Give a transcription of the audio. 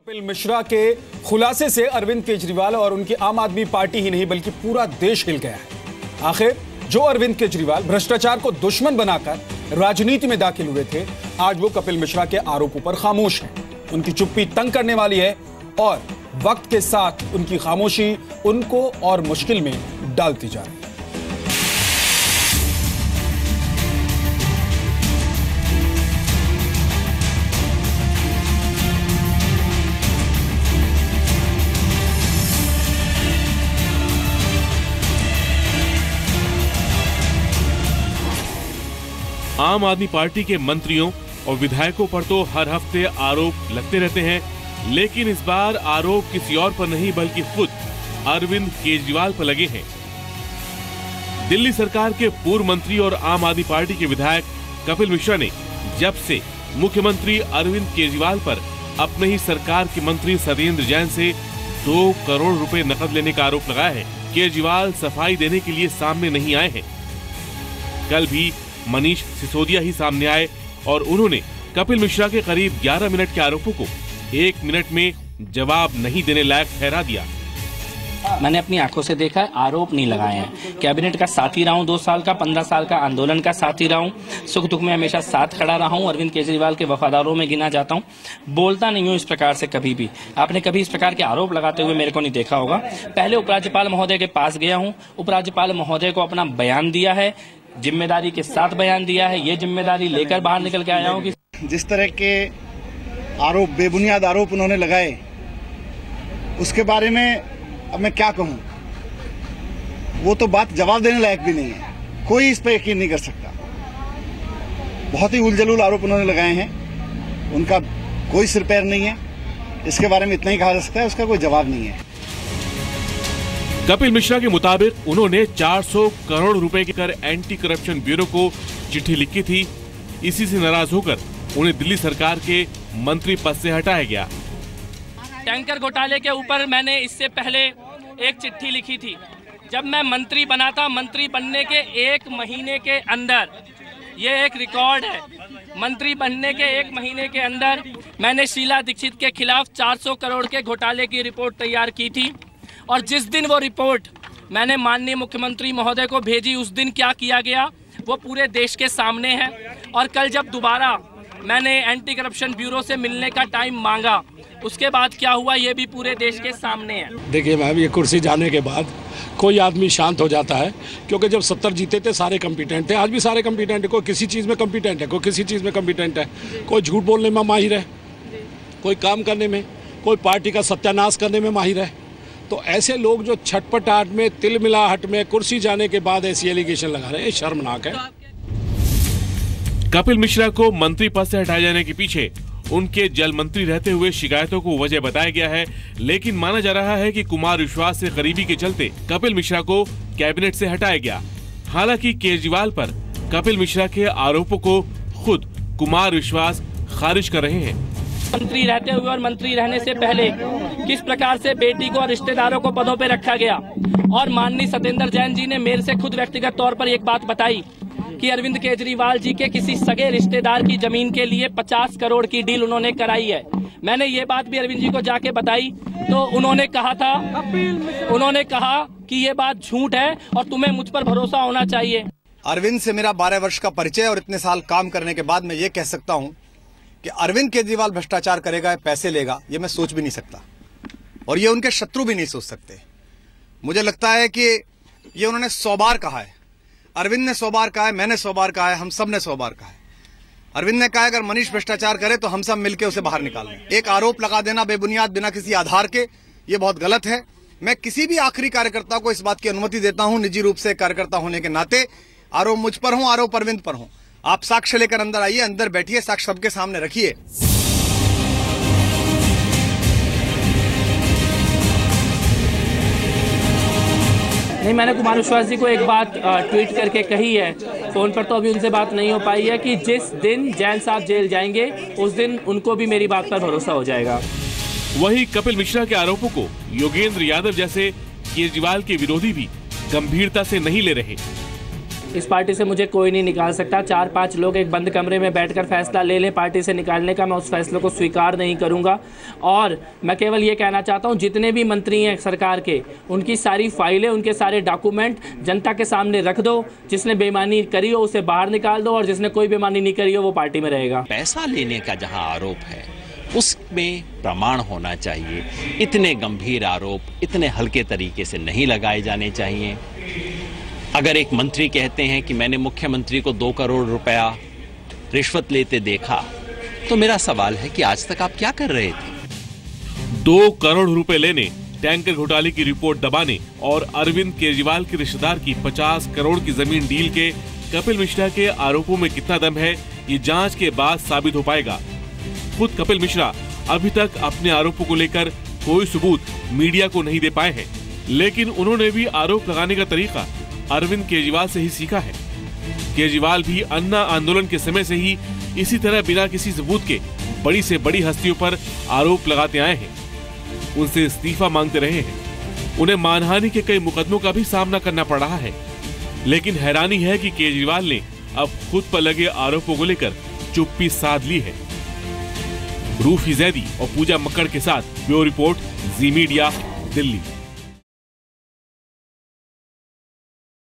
कपिल मिश्रा के खुलासे से अरविंद केजरीवाल और उनकी आम आदमी पार्टी ही नहीं, बल्कि पूरा देश हिल गया है। आखिर, जो अरविंद केजरीवाल भ्रष्टाचार को दुश्मन बनाकर राजनीति में दाखिल हुए थे, आज वो कपिल मिश्रा के आरोपों पर खामोश हैं। उनकी चुप्पी तंग करने वाली है और वक्त के साथ उनकी खामोशी उनको और मुश्किल में डालती जा रही है। आम आदमी पार्टी के मंत्रियों और विधायकों पर तो हर हफ़्ते आरोप लगते रहते हैं, लेकिन इस बार आरोप किसी और पर नहीं, बल्कि खुद अरविंद केजरीवाल पर लगे हैं। दिल्ली सरकार के पूर्व मंत्री और आम आदमी पार्टी के विधायक कपिल मिश्रा ने जब से मुख्यमंत्री अरविंद केजरीवाल पर अपने ही सरकार के मंत्री सत्येंद्र जैन से दो करोड़ रुपए नकद लेने का आरोप लगाया है, केजरीवाल सफ़ाई देने के लिए सामने नहीं आए हैं। कल भी मनीष सिसोदिया ही सामने आए और उन्होंने कपिल मिश्रा के करीब 11 मिनट के आरोपों को एक मिनट में जवाब नहीं देने लायक ठहरा दिया। मैंने अपनी आँखों से देखा है आरोप नहीं लगाए हैं। कैबिनेट का साथी रहा हूँ, दो साल का, पंद्रह साल का आंदोलन का साथी रहा हूँ। सुख दुख में हमेशा साथ खड़ा रहा हूँ, अरविंद केजरीवाल के वफादारों में गिना जाता हूँ। बोलता नहीं हूँ इस प्रकार से कभी भी। आपने कभी इस प्रकार के आरोप लगाते हुए मेरे को नहीं देखा होगा। पहले उपराज्यपाल महोदय के पास गया हूँ। उपराज्यपाल महोदय को अपना बयान दिया है। ज़िम्मेदारी के साथ बयान दिया है, ये ज़िम्मेदारी लेकर बाहर निकल के आया हूँ कि जिस तरह के आरोप, बेबुनियाद आरोप उन्होंने लगाए, उसके बारे में अब मैं क्या कहूँ? वो तो बात जवाब देने लायक भी नहीं है। कोई इस पर यकीन नहीं कर सकता। बहुत ही उलझलूल आरोप उन्होंने लगाए हैं। उनका कोई सिर पैर नहीं है। इसके बारे में इतना ही कहा जा सकता है, उसका कोई जवाब नहीं है। कपिल मिश्रा के मुताबिक उन्होंने 400 करोड़ रुपए के कर एंटी करप्शन ब्यूरो को चिट्ठी लिखी थी। इसी से नाराज़ होकर उन्हें दिल्ली सरकार के मंत्री पद से हटाया गया। टैंकर घोटाले के ऊपर मैंने इससे पहले एक चिट्ठी लिखी थी। जब मैं मंत्री बना था, मंत्री बनने के एक महीने के अंदर, ये एक रिकॉर्ड है। मंत्री बनने के एक महीने के अंदर मैंने शीला दीक्षित के खिलाफ 400 करोड़ के घोटाले की रिपोर्ट तैयार की थी। और जिस दिन वो रिपोर्ट मैंने माननीय मुख्यमंत्री महोदय को भेजी, उस दिन क्या किया गया, वो पूरे देश के सामने है। और कल जब दोबारा मैंने एंटी करप्शन ब्यूरो से मिलने का टाइम मांगा, उसके बाद क्या हुआ, ये भी पूरे देश के सामने है। देखिए मैम, ये कुर्सी जाने के बाद कोई आदमी शांत हो जाता है, क्योंकि जब सत्तर जीते थे, सारे कम्पिटेंट थे। आज भी सारे कम्पिटेंट है, कोई किसी चीज़ में कम्पिटेंट है, कोई किसी चीज़ में कम्पिटेंट है। कोई झूठ बोलने में माहिर है, कोई काम करने में, कोई पार्टी का सत्यानाश करने में माहिर है। तो ऐसे लोग जो छटपटाहट में, तिल मिलाहट में, कुर्सी जाने के बाद ऐसी एलिगेशन लगा रहे हैं शर्मनाक है। कपिल मिश्रा को मंत्री पद से हटाए जाने के पीछे उनके जल मंत्री रहते हुए शिकायतों को वजह बताया गया है, लेकिन माना जा रहा है कि कुमार विश्वास से करीबी के चलते कपिल मिश्रा को कैबिनेट से हटाया गया। हालाँकि केजरीवाल पर कपिल मिश्रा के आरोपों को खुद कुमार विश्वास खारिज कर रहे हैं। मंत्री रहते हुए और मंत्री रहने से पहले किस प्रकार से बेटी को और रिश्तेदारों को पदों पर रखा गया? और माननीय सत्येंद्र जैन जी ने मेरे से खुद व्यक्तिगत तौर पर एक बात बताई कि अरविंद केजरीवाल जी के किसी सगे रिश्तेदार की ज़मीन के लिए 50 करोड़ की डील उन्होंने कराई है। मैंने ये बात भी अरविंद जी को जाके बताई तो उन्होंने कहा था, उन्होंने कहा कि ये बात झूठ है और तुम्हें मुझ पर भरोसा होना चाहिए। अरविंद से मेरा बारह वर्ष का परिचय और इतने साल काम करने के बाद मैं ये कह सकता हूँ कि अरविंद केजरीवाल भ्रष्टाचार करेगा, पैसे लेगा, ये मैं सोच भी नहीं सकता। और ये उनके शत्रु भी नहीं सोच सकते। मुझे लगता है कि ये उन्होंने सौ बार कहा है। अरविंद ने सौ बार कहा है, मैंने सौ बार कहा है, हम सबने सौ बार कहा है। अरविंद ने कहा अगर मनीष भ्रष्टाचार करे तो हम सब मिलकर उसे बाहर निकाल लें एक आरोप लगा देना बेबुनियाद, बिना किसी आधार के, ये बहुत गलत है। मैं किसी भी आखिरी कार्यकर्ता को इस बात की अनुमति देता हूँ, निजी रूप से कार्यकर्ता होने के नाते। आरोप मुझ पर हूँ, आरोप अरविंद पर हूँ। आप साक्ष्य लेकर अंदर आइए अंदर बैठिए साक्ष्य सबके सामने रखिए। नहीं मैंने कुमार विश्वास जी को एक बात ट्वीट करके कही है। फ़ोन पर तो अभी उनसे बात नहीं हो पाई है कि जिस दिन जैन साहब जेल जाएँगे उस दिन उनको भी मेरी बात पर भरोसा हो जाएगा। वहीं कपिल मिश्रा के आरोपों को योगेंद्र यादव जैसे केजरीवाल के विरोधी भी गंभीरता से नहीं ले रहे। इस पार्टी से मुझे कोई नहीं निकाल सकता। चार पाँच लोग एक बंद कमरे में बैठकर फैसला ले लें पार्टी से निकालने का। मैं उस फैसले को स्वीकार नहीं करूँगा। और मैं केवल ये कहना चाहता हूँ, जितने भी मंत्री हैं सरकार के, उनकी सारी फाइलें, उनके सारे डॉक्यूमेंट जनता के सामने रख दो। जिसने बेमानी करी हो, उसे बाहर निकाल दो, और जिसने कोई बेमानी नहीं करी हो, वो पार्टी में रहेगा। पैसा लेने का जहाँ आरोप है, उसमें प्रमाण होना चाहिए। इतने गंभीर आरोप, इतने हल्के तरीके से नहीं लगाए जाने चाहिए। अगर एक मंत्री कहते हैं कि मैंने मुख्यमंत्री को दो करोड़ रुपया रिश्वत लेते देखा तो मेरा सवाल है कि आज तक आप क्या कर रहे थे? दो करोड़ रुपए लेने, टैंकर घोटाले की रिपोर्ट दबाने और अरविंद केजरीवाल के रिश्तेदार की 50 करोड़ की ज़मीन डील के कपिल मिश्रा के आरोपों में कितना दम है, ये जाँच के बाद साबित हो पाएगा। खुद कपिल मिश्रा अभी तक अपने आरोपों को लेकर कोई सबूत मीडिया को नहीं दे पाए हैं, लेकिन उन्होंने भी आरोप लगाने का तरीका अरविंद केजरीवाल से ही सीखा है। केजरीवाल भी अन्ना आंदोलन के समय से ही इसी तरह बिना किसी सबूत के बड़ी से बड़ी हस्तियों पर आरोप लगाते आए हैं। उनसे इस्तीफा मांगते रहे हैं। उन्हें मानहानि के कई मुकदमों का भी सामना करना पड़ रहा है। लेकिन हैरानी है कि केजरीवाल ने अब खुद पर लगे आरोपों को लेकर चुप्पी साध ली है। रूफी जैदी और पूजा मक्कड़ के साथ bureau report, Zee media, Delhi.